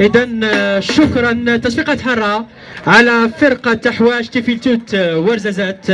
اذا آه، شكرا آه، تصفيقات حرة على فرقة حواش تيفيلتوت آه، ورزازات.